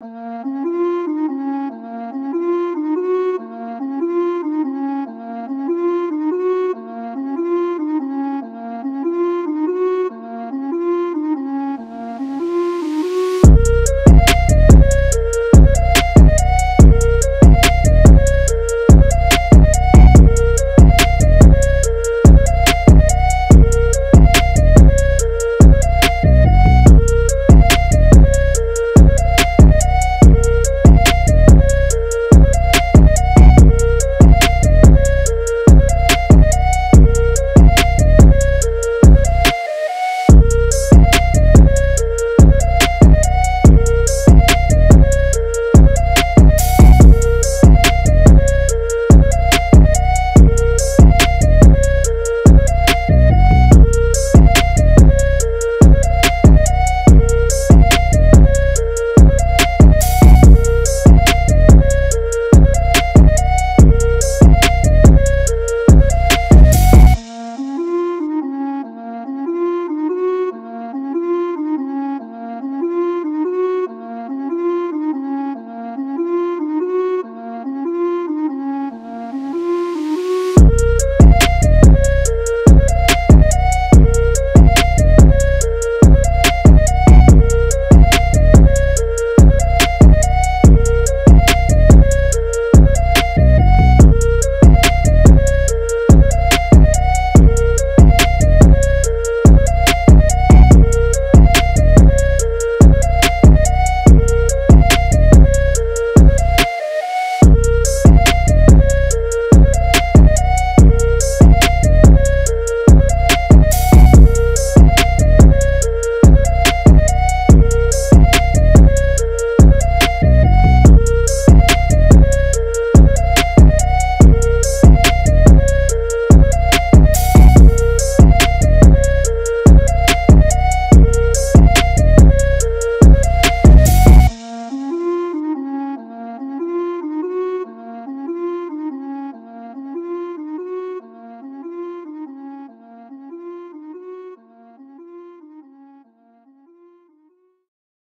Música